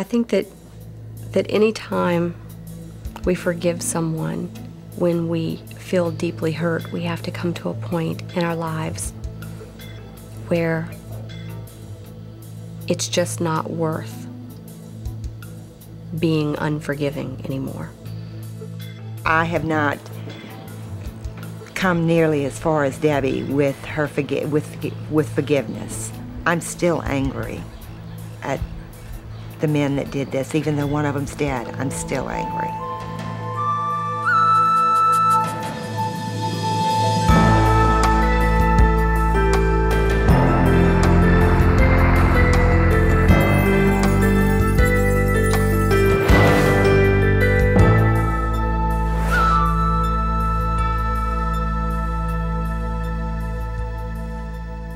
I think that that any time we forgive someone when we feel deeply hurt, we have to come to a point in our lives where it's just not worth being unforgiving anymore. I have not come nearly as far as Debbie with her forgi- with with forgiveness. I'm still angry at the men that did this, even though one of them's dead. I'm still angry.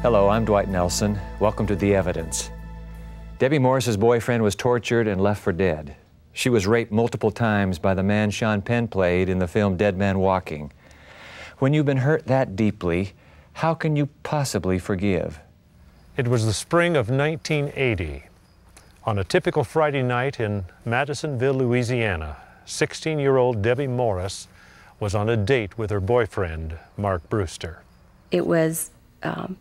Hello, I'm Dwight Nelson. Welcome to The Evidence. Debbie Morris's boyfriend was tortured and left for dead. She was raped multiple times by the man Sean Penn played in the film Dead Man Walking. When you've been hurt that deeply, how can you possibly forgive? It was the spring of 1980. On a typical Friday night in Madisonville, Louisiana, 16 year old Debbie Morris was on a date with her boyfriend, Mark Brewster. It was um,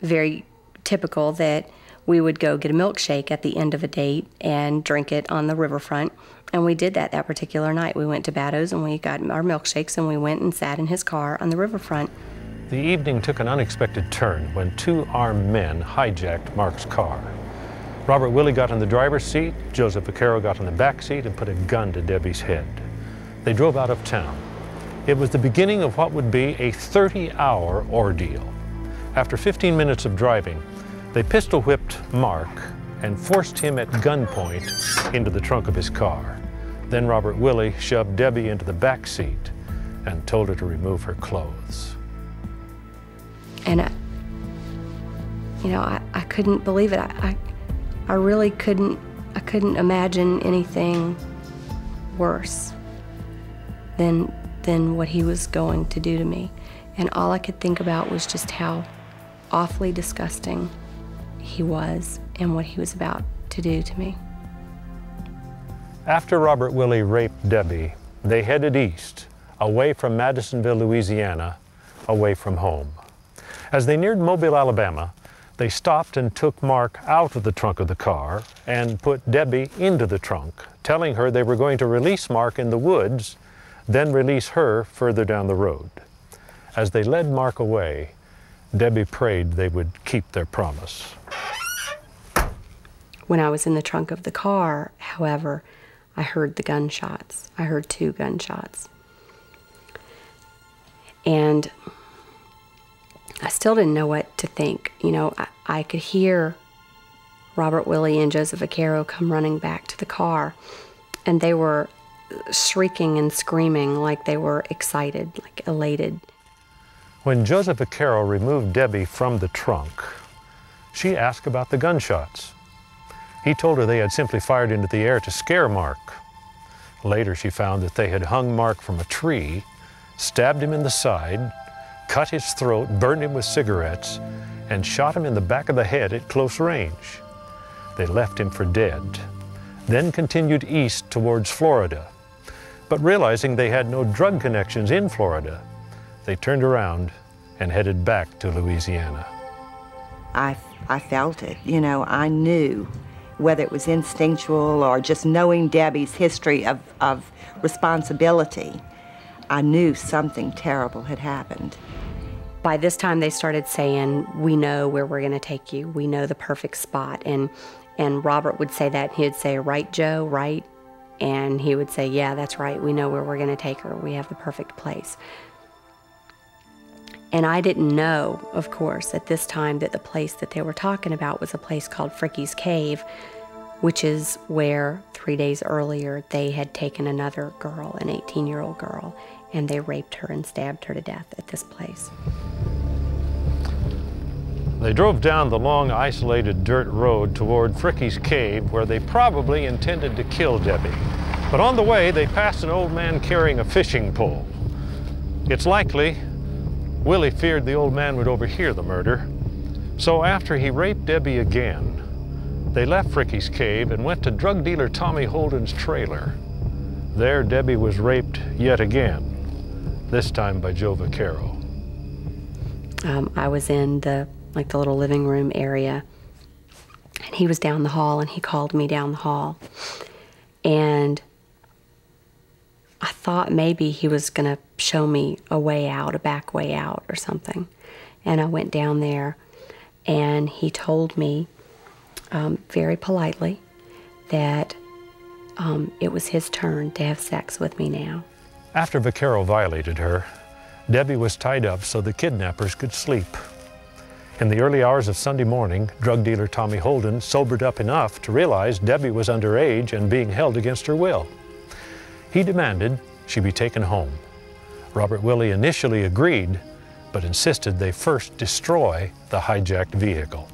very typical that we would go get a milkshake at the end of a date and drink it on the riverfront. And we did that that particular night. We went to Batto's and we got our milkshakes and we went and sat in his car on the riverfront. The evening took an unexpected turn when two armed men hijacked Mark's car. Robert Willie got in the driver's seat, Joseph Vaccaro got in the back seat and put a gun to Debbie's head. They drove out of town. It was the beginning of what would be a 30 hour ordeal. After 15 minutes of driving, they pistol whipped Mark and forced him at gunpoint into the trunk of his car. Then Robert Willie shoved Debbie into the back seat and told her to remove her clothes. And I, you know, I, I couldn't believe it. I, I, I really couldn't, I couldn't imagine anything worse than, than what he was going to do to me. And all I could think about was just how awfully disgusting he was and what he was about to do to me. After Robert Willie raped Debbie, they headed east, away from Madisonville, Louisiana, away from home. As they neared Mobile, Alabama, they stopped and took Mark out of the trunk of the car and put Debbie into the trunk, telling her they were going to release Mark in the woods, then release her further down the road. As they led Mark away, Debbie prayed they would keep their promise. When I was in the trunk of the car, however, I heard the gunshots. I heard two gunshots. And I still didn't know what to think. You know, I, I could hear Robert Willie and Joseph Vaccaro come running back to the car, and they were shrieking and screaming like they were excited, like elated. When Joseph Vaccaro removed Debbie from the trunk, she asked about the gunshots. He told her they had simply fired into the air to scare Mark. Later, she found that they had hung Mark from a tree, stabbed him in the side, cut his throat, burned him with cigarettes, and shot him in the back of the head at close range. They left him for dead, then continued east towards Florida. But realizing they had no drug connections in Florida, they turned around and headed back to Louisiana. I, I felt it. You know, I knew, whether it was instinctual or just knowing Debbie's history of, of responsibility, I knew something terrible had happened. By this time, they started saying, We know where we're going to take you. We know the perfect spot. And, and Robert would say that. He'd say, Right, Joe, right? And he would say, Yeah, that's right. We know where we're going to take her. We have the perfect place. And I didn't know, of course, at this time that the place that they were talking about was a place called Fricke's Cave, which is where three days earlier they had taken another girl, an 18 year old girl, and they raped her and stabbed her to death at this place. They drove down the long, isolated dirt road toward Fricke's Cave, where they probably intended to kill Debbie. But on the way, they passed an old man carrying a fishing pole. It's likely Willie feared the old man would overhear the murder. So after he raped Debbie again, They left Ricky's cave and went to drug dealer Tommy Holden's trailer. There, Debbie was raped yet again, this time by Joe Vaccaro. Um, I was in the like the little living room area, and he was down the hall, and he called me down the hall, and I thought maybe he was gonna show me a way out, a back way out, or something, and I went down there, and he told me um, very politely that um, it was his turn to have sex with me now. After Vaccaro violated her, Debbie was tied up so the kidnappers could sleep. In the early hours of Sunday morning, drug dealer Tommy Holden sobered up enough to realize Debbie was underage and being held against her will. He demanded she be taken home. Robert Willie initially agreed, but insisted they first destroy the hijacked vehicle.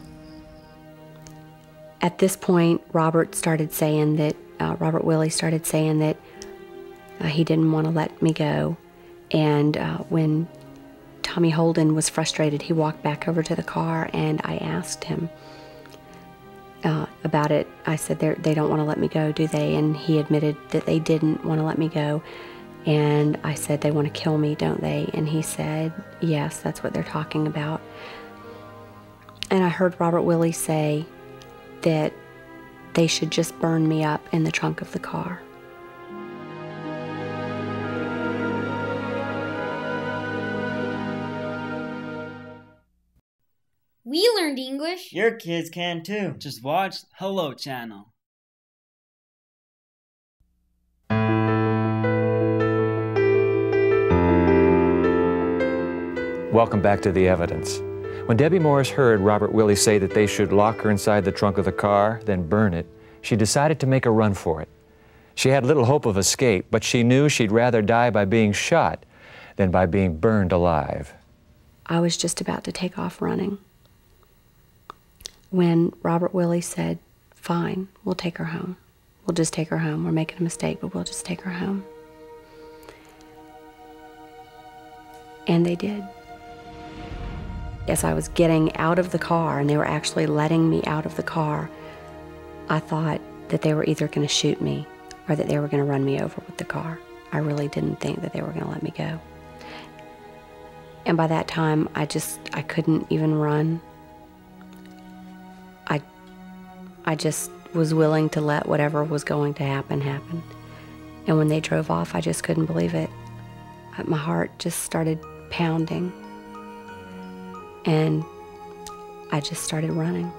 At this point, Robert started saying that, uh, Robert Willie started saying that uh, he didn't want to let me go. And uh, when Tommy Holden was frustrated, he walked back over to the car and I asked him uh, about it. I said, they don't want to let me go, do they? And he admitted that they didn't want to let me go. And I said, they want to kill me, don't they? And he said, yes, that's what they're talking about. And I heard Robert Willie say, that they should just burn me up in the trunk of the car. English. Your kids can too. Just watch Hello Channel. Welcome back to the evidence. When Debbie Morris heard Robert Willie say that they should lock her inside the trunk of the car, then burn it, she decided to make a run for it. She had little hope of escape, but she knew she'd rather die by being shot than by being burned alive. I was just about to take off running when Robert Willie said, Fine, we'll take her home. We'll just take her home. We're making a mistake, but we'll just take her home. And they did as I was getting out of the car and they were actually letting me out of the car, I thought that they were either going to shoot me or that they were going to run me over with the car. I really didn't think that they were going to let me go. And by that time, I just, I couldn't even run. I just was willing to let whatever was going to happen happen. And when they drove off, I just couldn't believe it. Uh, my heart just started pounding and I just started running.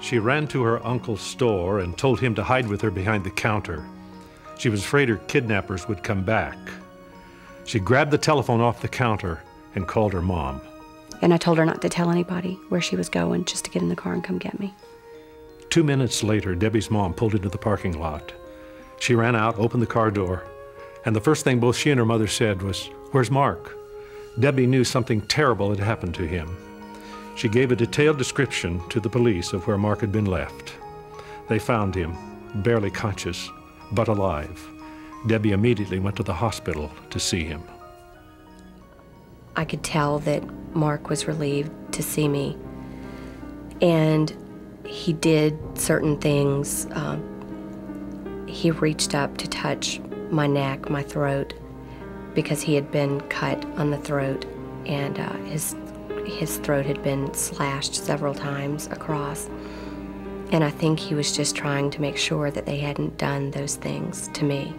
She ran to her uncle's store and told him to hide with her behind the counter. She was afraid her kidnappers would come back. She grabbed the telephone off the counter and called her mom. And I told her not to tell anybody where she was going, just to get in the car and come get me. Two minutes later, Debbie's mom pulled into the parking lot. She ran out, opened the car door, and the first thing both she and her mother said was, Where's Mark? Debbie knew something terrible had happened to him. She gave a detailed description to the police of where Mark had been left. They found him, barely conscious, but alive. Debbie immediately went to the hospital to see him. I could tell that Mark was relieved to see me. And he did certain things. Um, he reached up to touch my neck, my throat, because he had been cut on the throat and uh, his, his throat had been slashed several times across. And I think he was just trying to make sure that they hadn't done those things to me.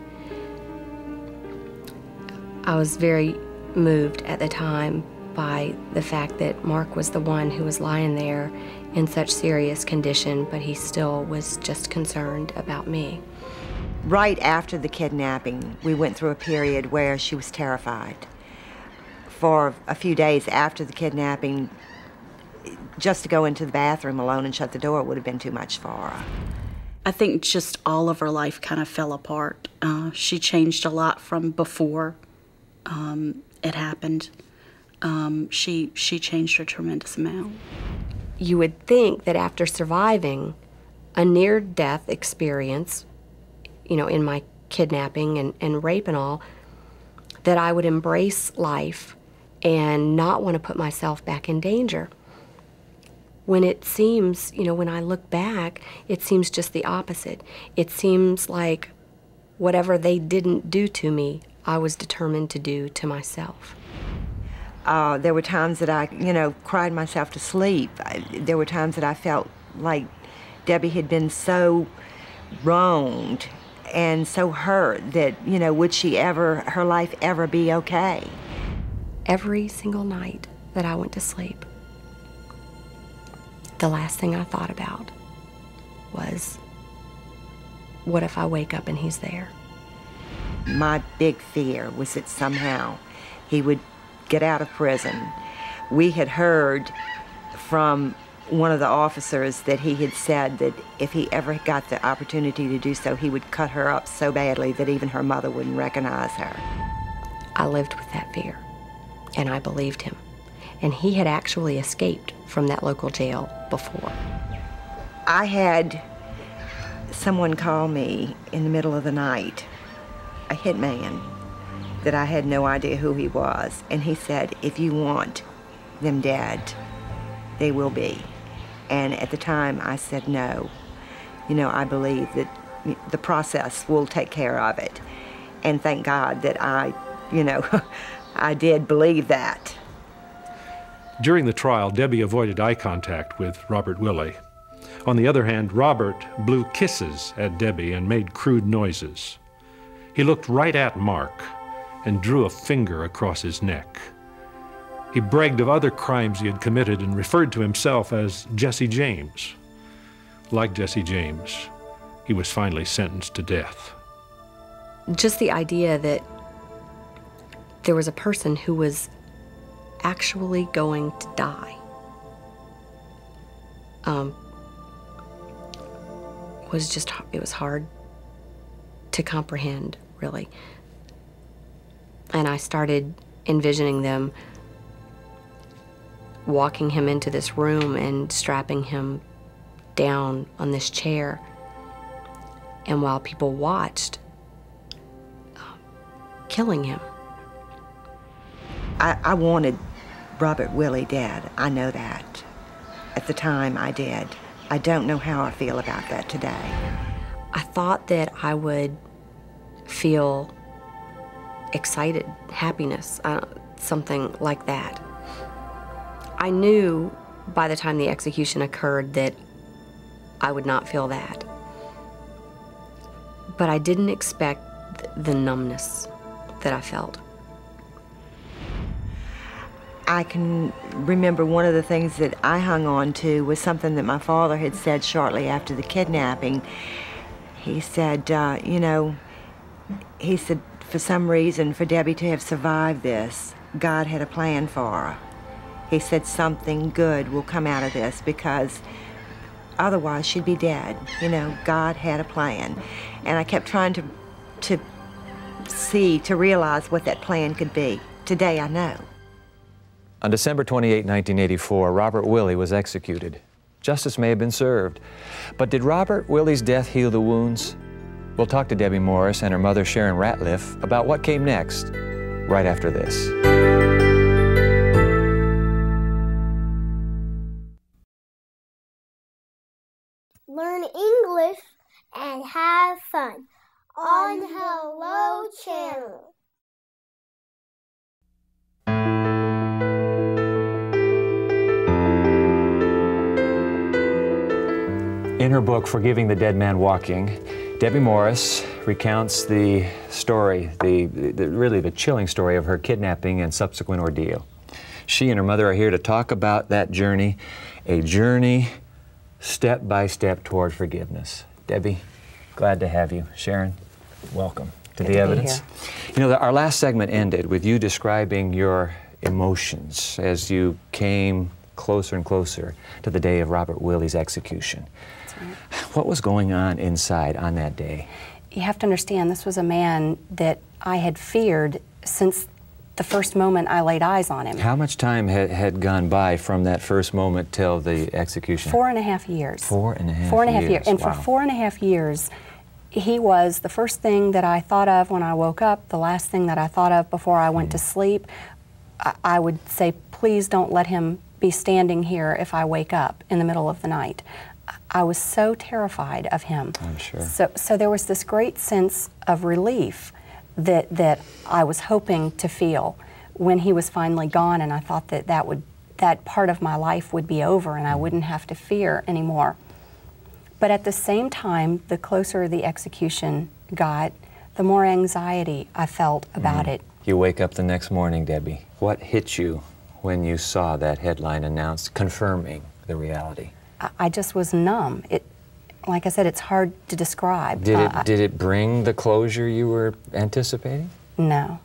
I was very moved at the time by the fact that Mark was the one who was lying there in such serious condition, but he still was just concerned about me. Right after the kidnapping, we went through a period where she was terrified. For a few days after the kidnapping, just to go into the bathroom alone and shut the door would have been too much for her. I think just all of her life kind of fell apart. Uh, she changed a lot from before um, it happened. Um, she she changed a tremendous amount. You would think that after surviving a near-death experience you know, in my kidnapping and, and rape and all, that I would embrace life and not want to put myself back in danger. when it seems, you know, when I look back, it seems just the opposite. It seems like whatever they didn't do to me, I was determined to do to myself. Uh, there were times that I, you know, cried myself to sleep. I, there were times that I felt like Debbie had been so wronged and so hurt that, you know, would she ever, her life ever be okay? Every single night that I went to sleep, the last thing I thought about was what if I wake up and he's there? My big fear was that somehow he would get out of prison. We had heard from one of the officers that he had said that if he ever got the opportunity to do so, he would cut her up so badly that even her mother wouldn't recognize her. I lived with that fear, and I believed him. And he had actually escaped from that local jail before. I had someone call me in the middle of the night, a hitman, that I had no idea who he was. And he said, if you want them dead, they will be. And at the time, I said no. You know, I believe that the process will take care of it. And thank God that I, you know, I did believe that. During the trial, Debbie avoided eye contact with Robert Willie. On the other hand, Robert blew kisses at Debbie and made crude noises. He looked right at Mark and drew a finger across his neck. He bragged of other crimes he had committed and referred to himself as Jesse James. Like Jesse James, he was finally sentenced to death. Just the idea that there was a person who was actually going to die um, was just, it was hard to comprehend, really. And I started envisioning them walking him into this room and strapping him down on this chair. And while people watched, um, killing him. I, I wanted Robert Willie dead. I know that. At the time, I did. I don't know how I feel about that today. I thought that I would feel excited, happiness, uh, something like that. I knew by the time the execution occurred that I would not feel that. But I didn't expect the numbness that I felt. I can remember one of the things that I hung on to was something that my father had said shortly after the kidnapping. He said, uh, you know, he said, for some reason, for Debbie to have survived this, God had a plan for her. He said something good will come out of this because otherwise she'd be dead. You know, God had a plan. And I kept trying to, to see, to realize what that plan could be. Today I know. On December 28, 1984, Robert Willie was executed. Justice may have been served. But did Robert Willie's death heal the wounds? We'll talk to Debbie Morris and her mother, Sharon Ratliff, about what came next, right after this. learn English, and have fun on Hello Channel. In her book, Forgiving the Dead Man Walking, Debbie Morris recounts the story, the, the, really the chilling story of her kidnapping and subsequent ordeal. She and her mother are here to talk about that journey, a journey step by step toward forgiveness. Debbie, glad to have you. Sharon, welcome to Good the to evidence. You know, the, our last segment ended with you describing your emotions as you came closer and closer to the day of Robert Willie's execution. What was going on inside on that day? You have to understand, this was a man that I had feared since the first moment I laid eyes on him. How much time had, had gone by from that first moment till the execution? Four and a half years. Four and a half Four and a half years. years. And wow. for four and a half years, he was the first thing that I thought of when I woke up, the last thing that I thought of before I went mm. to sleep. I, I would say, please don't let him be standing here if I wake up in the middle of the night. I was so terrified of him. I'm sure. So, so there was this great sense of relief that, that I was hoping to feel when he was finally gone, and I thought that that, would, that part of my life would be over and I wouldn't have to fear anymore. But at the same time, the closer the execution got, the more anxiety I felt about Mhm. it. You wake up the next morning, Debbie. What hit you when you saw that headline announced confirming the reality? I, just was numb. It, like I said, it's hard to describe. Did Uh, it, did it bring the closure you were anticipating? No.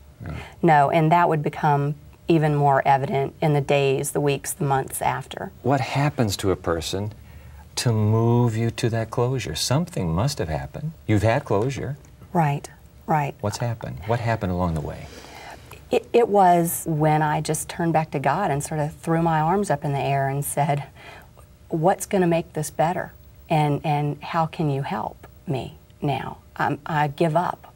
No, and that would become even more evident in the days, the weeks, the months after. What happens to a person to move you to that closure? Something must have happened. You've had closure. Right, right. What's happened? What happened along the way? It, it was when I just turned back to God and sort of threw my arms up in the air and said, What's going to make this better? And, and how can you help me now? I'm, I give up.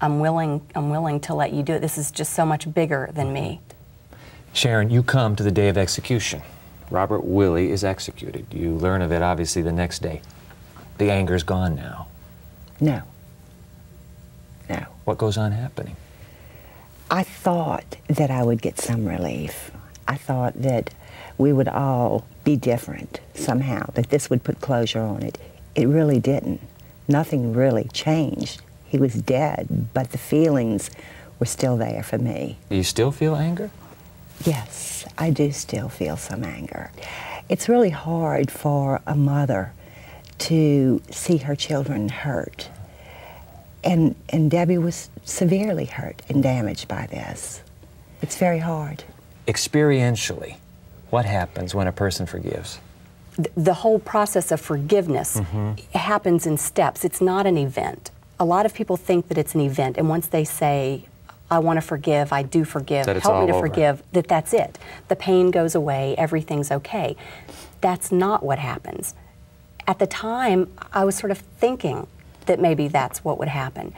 I'm willing, I'm willing to let you do it. This is just so much bigger than me. Sharon, you come to the day of execution. Robert Willie is executed. You learn of it obviously the next day. The anger's gone now. No. No. What goes on happening? I thought that I would get some relief. I thought that we would all be different somehow, that this would put closure on it. It really didn't. Nothing really changed. He was dead, but the feelings were still there for me. Do you still feel anger? Yes, I do still feel some anger. It's really hard for a mother to see her children hurt. And, and Debbie was severely hurt and damaged by this. It's very hard. Experientially, what happens when a person forgives? the whole process of forgiveness mm-hmm. happens in steps. It's not an event. A lot of people think that it's an event, and once they say, I want to forgive, I do forgive, help me to over. forgive, that that's it. The pain goes away, everything's okay. That's not what happens. At the time, I was sort of thinking that maybe that's what would happen.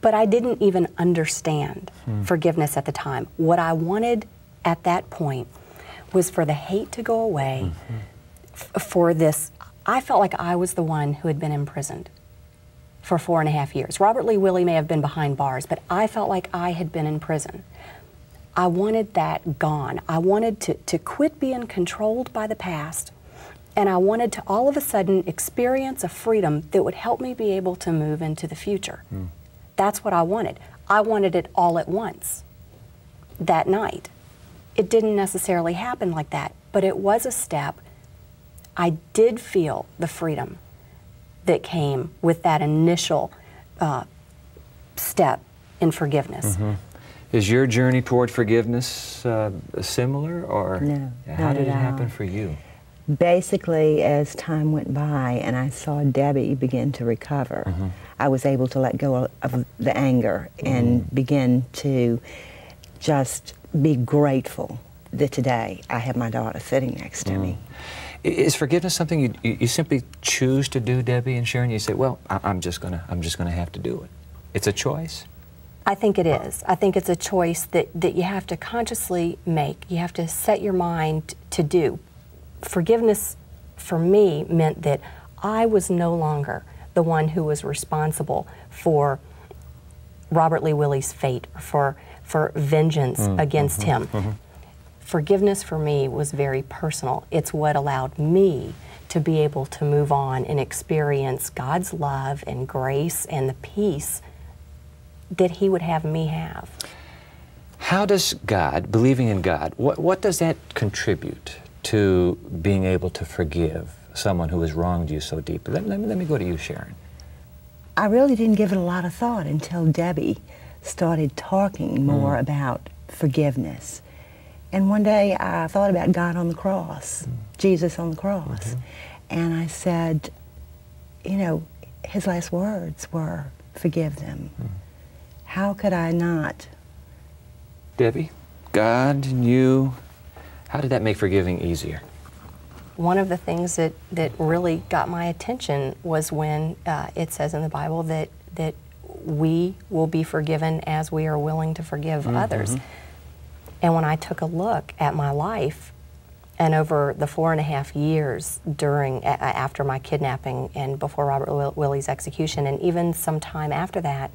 But I didn't even understand hmm. forgiveness at the time. What I wanted at that point was for the hate to go away, mm-hmm. f- for this. I felt like I was the one who had been imprisoned for four and a half years. Robert Lee Willie may have been behind bars, but I felt like I had been in prison. I wanted that gone. I wanted to, to quit being controlled by the past, and I wanted to all of a sudden experience a freedom that would help me be able to move into the future. Hmm. That's what I wanted. I wanted it all at once that night. It didn't necessarily happen like that, but it was a step. I did feel the freedom that came with that initial uh, step in forgiveness. Mhm. Is your journey toward forgiveness uh, similar, or No, how did it at happen for you? Basically, as time went by and I saw Debbie begin to recover, I was able to let go of the anger and begin to just be grateful that today I have my daughter sitting next to me. Mm. Is forgiveness something you, you, you simply choose to do, Debbie and Sharon? You say, "Well, I, I'm just gonna, I'm just gonna have to do it." It's a choice. I think it is. I think it's a choice that, that you have to consciously make. You have to set your mind to do. Forgiveness for me meant that I was no longer the one who was responsible for Robert Lee Willie's fate, for, for vengeance Mm, against mhm, him. mhm. Forgiveness for me was very personal. It's what allowed me to be able to move on and experience God's love and grace and the peace that He would have me have. How does God, believing in God, what, what does that contribute to being able to forgive someone who has wronged you so deeply? Let, let me, let me go to you, Sharon. I really didn't give it a lot of thought until Debbie started talking more Mm. about forgiveness. And one day I thought about God on the cross, Jesus on the cross. And I said, you know, his last words were, forgive them. How could I not? Debbie, God and you, how did that make forgiving easier? One of the things that, that really got my attention was when uh, it says in the Bible that, that we will be forgiven as we are willing to forgive Mhm. others. And when I took a look at my life, and over the four and a half years during, after my kidnapping and before Robert Willie's execution, and even some time after that,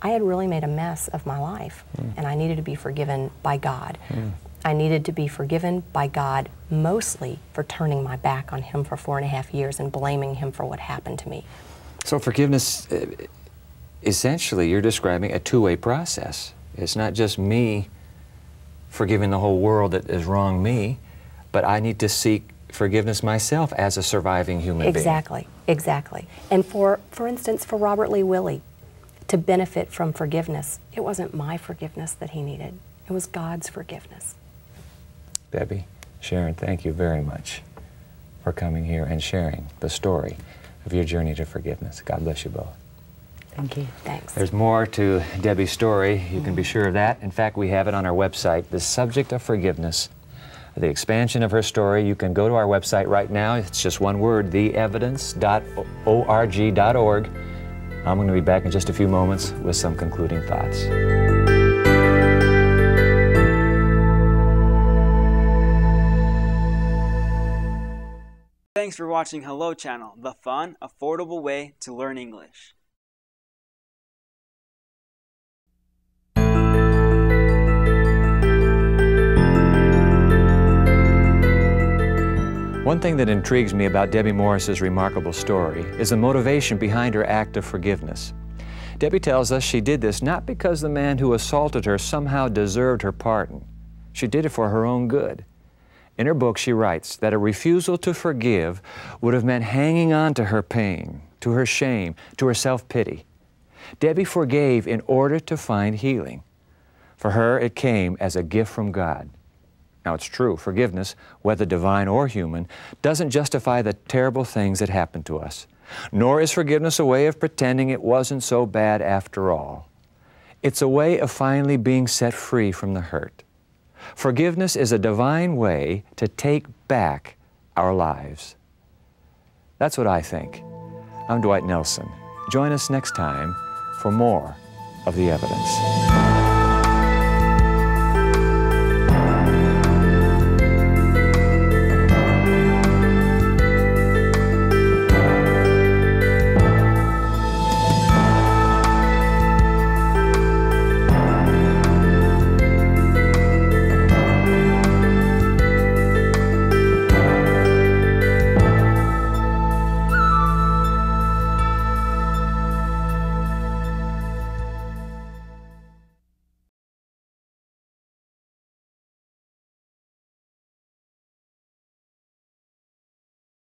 I had really made a mess of my life, mm. and I needed to be forgiven by God. Mm. I needed to be forgiven by God mostly for turning my back on Him for four and a half years and blaming Him for what happened to me. So, forgiveness, uh, essentially, you're describing a two way process. It's not just me forgiving the whole world that has wronged me, but I need to seek forgiveness myself as a surviving human exactly, being. Exactly, exactly. And for, for instance, for Robert Lee Willie, to benefit from forgiveness. It wasn't my forgiveness that he needed, it was God's forgiveness. Debbie, Sharon, thank you very much for coming here and sharing the story of your journey to forgiveness. God bless you both. Thank you. Thanks. There's more to Debbie's story. You can be mm-hmm. sure of that. In fact, we have it on our website, The Subject of Forgiveness. The expansion of her story, you can go to our website right now. It's just one word, theevidence.org.org. I'm going to be back in just a few moments with some concluding thoughts. Thanks for watching Hello Channel, the fun, affordable way to learn English. One thing that intrigues me about Debbie Morris's remarkable story is the motivation behind her act of forgiveness. Debbie tells us she did this not because the man who assaulted her somehow deserved her pardon. She did it for her own good. In her book, she writes that a refusal to forgive would have meant hanging on to her pain, to her shame, to her self pity. Debbie forgave in order to find healing. For her, it came as a gift from God. Now, it's true, forgiveness, whether divine or human, doesn't justify the terrible things that happen to us. Nor is forgiveness a way of pretending it wasn't so bad after all. It's a way of finally being set free from the hurt. Forgiveness is a divine way to take back our lives. That's what I think. I'm Dwight Nelson. Join us next time for more of the evidence.